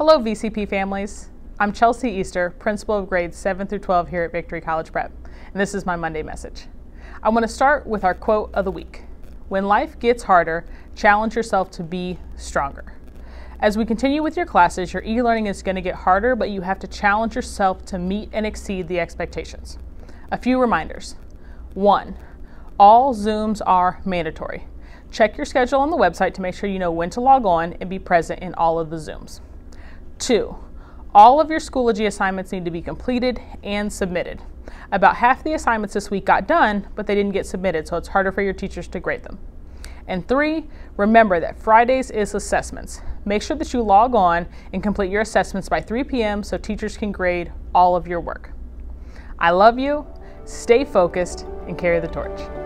Hello, VCP families. I'm Chelsea Easter, principal of grades 7 through 12 here at Victory College Prep, and this is my Monday message. I want to start with our quote of the week When life gets harder, challenge yourself to be stronger. As we continue with your classes, your e learning is going to get harder, but you have to challenge yourself to meet and exceed the expectations. A few reminders. One, all Zooms are mandatory. Check your schedule on the website to make sure you know when to log on and be present in all of the Zooms. Two, all of your Schoology assignments need to be completed and submitted. About half the assignments this week got done, but they didn't get submitted, so it's harder for your teachers to grade them. And three, remember that Fridays is assessments. Make sure that you log on and complete your assessments by 3 p.m. so teachers can grade all of your work. I love you, stay focused, and carry the torch.